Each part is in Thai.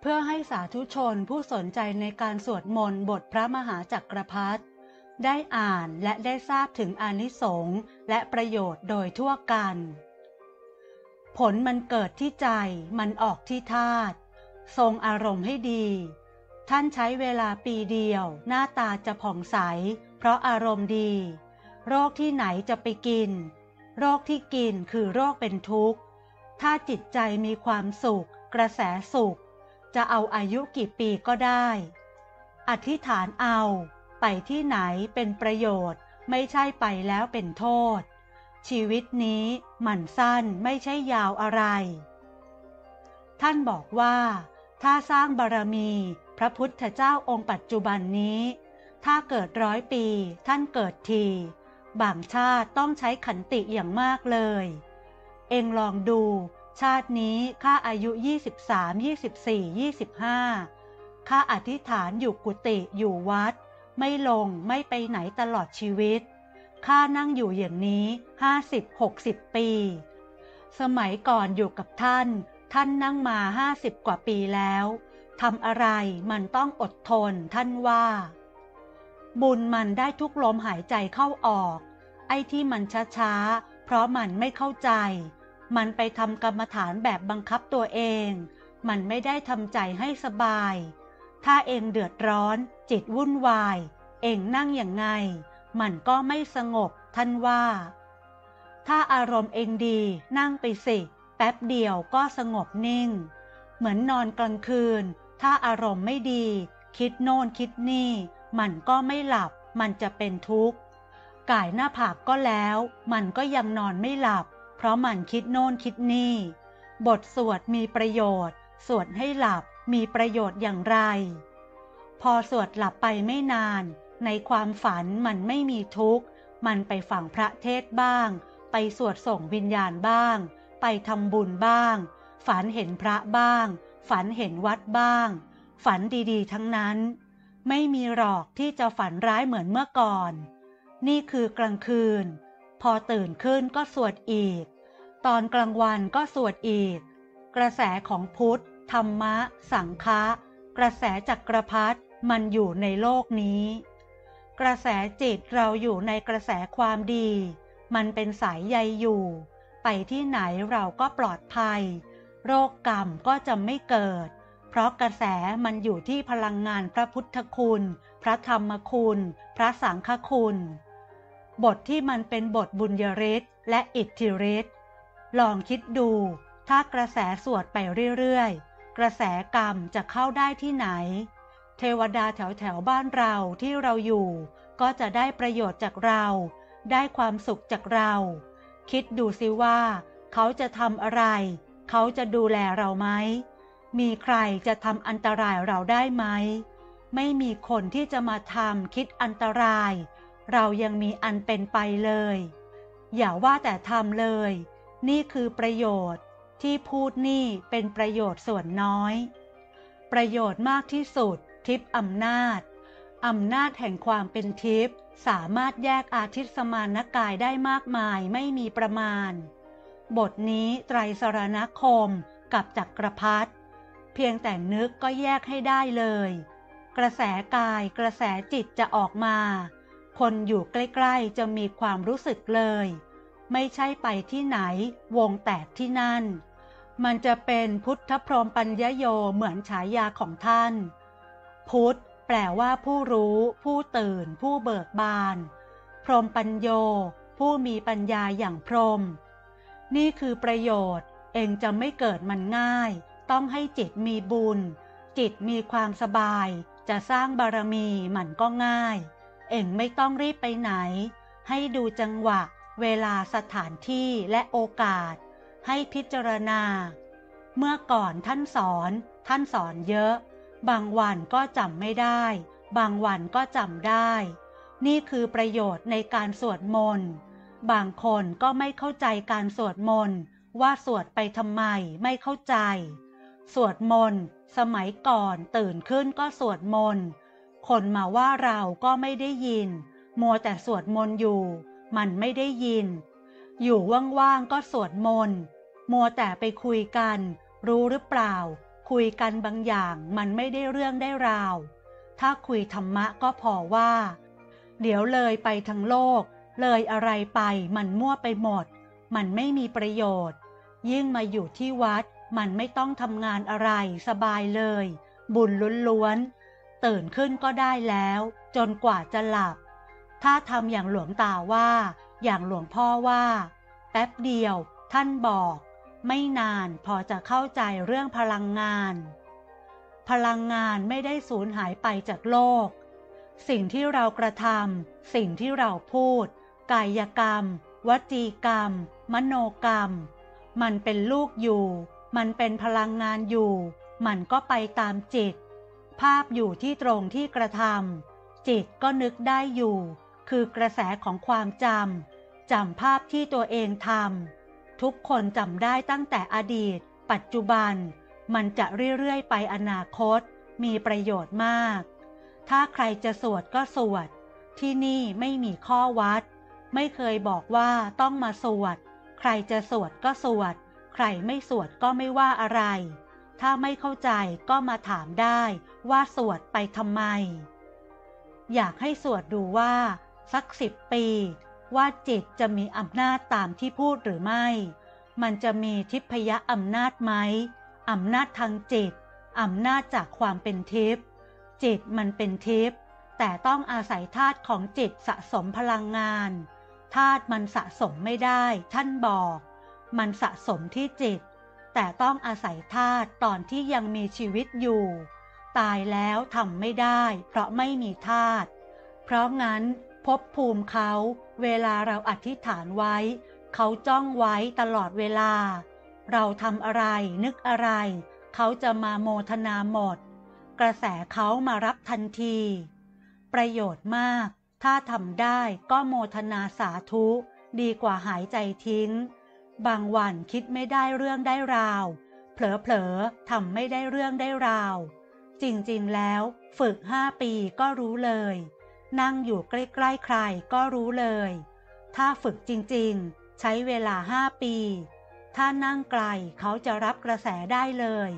เพื่อให้สาธุชนผู้สนใจในการสวดมนต์บทพระมหาจักรพรรดิได้อ่านและได้ทราบถึงอนิสงส์และประโยชน์โดยทั่วกัน ผลมันเกิดที่ใจมันออกที่ธาตุทรงอารมณ์ให้ดี ท่านใช้เวลาปีเดียว หน้าตาจะผ่องใส เพราะอารมณ์ดี โรคที่ไหนจะไปกิน โรคที่กินคือโรคเป็นทุกข์ ถ้าจิตใจมีความสุข กระแสสุข จะเอาอายุกี่ปีก็ได้ อธิษฐานเอาไปที่ไหนเป็นประโยชน์ไม่ใช่ไปแล้วเป็นโทษ ชีวิตนี้มันสั้นไม่ใช่ยาวอะไร ท่านบอกว่า ถ้าสร้างบารมีพระพุทธเจ้าองค์ปัจจุบันนี้ ถ้าเกิดร้อยปีท่านเกิดที บางชาติต้องใช้ขันติอย่างมากเลย เองลองดู ชาตินี้ข้าอายุ 23 24 25ข้าอธิษฐานอยู่กุฏิอยู่วัด ไม่ลงไม่ไปไหนตลอดชีวิตข้านั่งอยู่อย่างนี้ 50-60 ปี สมัยก่อนอยู่กับท่าน ท่านนั่งมา 50 กว่าปีแล้วทำอะไรมันต้องอดทนท่านว่า บุญมันได้ทุกลมหายใจเข้าออก ไอ้ที่มันช้าๆ เพราะมันไม่เข้าใจ มันไปทำกรรมฐานแบบบังคับตัวเอง มันไม่ได้ทำใจให้สบาย ถ้าเองเดือดร้อน จิตวุ่นวาย เองนั่งอย่างไง มันก็ไม่สงบท่านว่า ถ้าอารมณ์เองดีนั่งไปสิ แป๊บเดียวก็สงบนิ่ง เหมือนนอนกลางคืน ถ้าอารมณ์ไม่ดี คิดโน่นคิดนี่ มันก็ไม่หลับ มันจะเป็นทุกข์ก่ายหน้าผากก็แล้ว มันก็ยังนอนไม่หลับ เพราะมันคิดโน่นคิดนี่ บทสวดมีประโยชน์ สวดให้หลับมีประโยชน์อย่างไร พอสวดหลับไปไม่นาน ในความฝันมันไม่มีทุกข์ มันไปฝังพระเทศบ้าง ไปสวดส่งวิญญาณบ้าง ไปทำบุญบ้าง ฝันเห็นพระบ้าง ฝันเห็นวัดบ้าง ฝันดีๆ ทั้งนั้น ไม่มีหรอกที่จะฝันร้ายเหมือนเมื่อก่อน นี่คือกลางคืน พอตื่นขึ้นก็สวดอีก ตอนกลางวันก็สวดอีก กระแสของพุทธ ธรรมะ สังฆะกระแสจักรพรรดิมันอยู่ในโลกนี้ กระแสจิตเราอยู่ในกระแสความดี มันเป็นสายใยอยู่ ไปที่ไหนเราก็ปลอดภัย โรคกรรมก็จะไม่เกิด เพราะกระแสมันอยู่ที่พลังงานพระพุทธคุณ พระธรรมคุณ พระสังฆคุณ บทที่มันเป็นบทบุญยฤทธิ์และอิทธิฤทธิ์ ลองคิดดู ถ้ากระแสสวดไปเรื่อยๆ กระแสกรรมจะเข้าได้ที่ไหน เทวดาแถวแถวบ้านเราที่เราอยู่ ก็จะได้ประโยชน์จากเรา ได้ความสุขจากเรา คิดดูสิว่า เขาจะทำอะไร เขาจะดูแลเราไหม มีใครจะทำอันตรายเราได้ไหม ไม่มีคนที่จะมาทำคิดอันตราย เรายังมีอันเป็นไปเลย อย่าว่าแต่ทำเลย นี่คือประโยชน์ที่พูดนี่เป็นประโยชน์ส่วนน้อย ประโยชน์มากที่สุด ทิพย์อำนาจอำนาจแห่งความเป็นทิพย์สามารถแยกอาทิตย์สมานกายได้มากมายไม่มีประมาณ บทนี้ไตรสรณคมกับจักรพรรดิเพียงแต่นึกก็แยกให้ได้เลย กระแสกายกระแสจิตจะออกมา คนอยู่ใกล้ ๆ จะมีความรู้สึกเลย ไม่ใช่ไปที่ไหน วงแตกที่นั่น มันจะเป็นพุทธพรหมปัญญโยเหมือนฉายาของท่าน พุทธแปลว่าผู้รู้ ผู้ตื่น ผู้เบิกบาน พรหมปัญโย ผู้มีปัญญาอย่างพรหมนี่คือประโยชน์ เองจะไม่เกิดมันง่าย ต้องให้จิตมีบุญ จิตมีความสบาย จะสร้างบารมีมันก็ง่าย เองไม่ต้องรีบไปไหน ให้ดูจังหวะ เวลาสถานที่และโอกาส ให้พิจารณา เมื่อก่อนท่านสอน ท่านสอนเยอะ บางวันก็จำไม่ได้ บางวันก็จำได้ นี่คือประโยชน์ในการสวดมนต์บางคนก็ไม่เข้าใจการสวดมนต์ว่าสวดไปทำไมไม่เข้าใจ สวดมนต์สมัยก่อนตื่นขึ้นก็สวดมนต์คนมาว่าเราก็ไม่ได้ยิน มัวแต่สวดมนต์อยู่ มันไม่ได้ยิน อยู่ว่างๆก็สวดมนต์มัวแต่ไปคุยกัน รู้หรือเปล่า คุยกันบางอย่างมันไม่ได้เรื่องได้ราว ถ้าคุยธรรมะก็พอว่า เดี๋ยวเลยไปทั้งโลก เลยอะไรไปมันมั่วไปหมด มันไม่มีประโยชน์ ยิ่งมาอยู่ที่วัด มันไม่ต้องทำงานอะไรสบายเลย บุญล้วนๆตื่นขึ้นก็ได้แล้ว จนกว่าจะหลับ ถ้าทำอย่างหลวงตาว่า อย่างหลวงพ่อว่า แป๊บเดียว ท่านบอก ไม่นานพอจะเข้าใจเรื่องพลังงาน พลังงานไม่ได้สูญหายไปจากโลก สิ่งที่เรากระทำสิ่งที่เราพูด กายกรรม วจีกรรม มโนกรรม มันเป็นลูกอยู่ มันเป็นพลังงานอยู่ มันก็ไปตามจิต ภาพอยู่ที่ตรงที่กระทำจิตก็นึกได้อยู่ คือกระแสของความจำจำภาพที่ตัวเองทำทุกคนจำได้ตั้งแต่อดีต ปัจจุบัน มันจะเรื่อยๆ ไปอนาคต มีประโยชน์มาก ถ้าใครจะสวดก็สวด ที่นี่ไม่มีข้อวัด ไม่เคยบอกว่าต้องมาสวด ใครจะสวดก็สวด ใครไม่สวดก็ไม่ว่าอะไร ถ้าไม่เข้าใจก็มาถามได้ว่าสวดไปทำไม อยากให้สวดดูว่า สักสิบปี ว่าจิตจะมีอำนาจตามที่พูดหรือไม่ มันจะมีทิพยอำนาจไหมอำนาจทางจิตอำนาจจากความเป็นทิพย์จิตมันเป็นทิพย์แต่ต้องอาศัยธาตุของจิตสะสมพลังงานธาตุมันสะสมไม่ได้ ท่านบอก มันสะสมที่จิต แต่ต้องอาศัยธาตุตอนที่ยังมีชีวิตอยู่ ตายแล้วทำไม่ได้ เพราะไม่มีธาตุเพราะงั้น ภพภูมิเขา เวลาเราอธิษฐานไว้ เขาจ้องไว้ตลอดเวลา เราทำอะไรนึกอะไร เขาจะมาโมทนาหมด กระแสเขามารับทันที ประโยชน์มาก ถ้าทำได้ก็โมทนาสาธุ ดีกว่าหายใจทิ้ง บางวันคิดไม่ได้เรื่องได้ราว เผลอๆทำไม่ได้เรื่องได้ราว จริงๆแล้ว ฝึกห้าปีก็รู้เลย นั่งอยู่ใกล้ๆใครก็รู้เลย ถ้าฝึกจริงๆ ใช้เวลาห้าปี ถ้านั่งไกลเขาจะรับกระแสได้เลย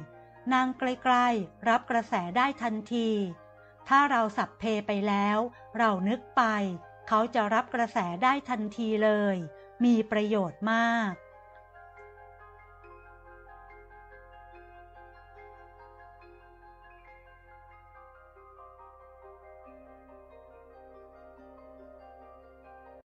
นั่งใกล้ๆ รับกระแสได้ทันที ถ้าเราสับเพไปแล้ว เรานึกไป เขาจะรับกระแสได้ทันทีเลย มีประโยชน์มาก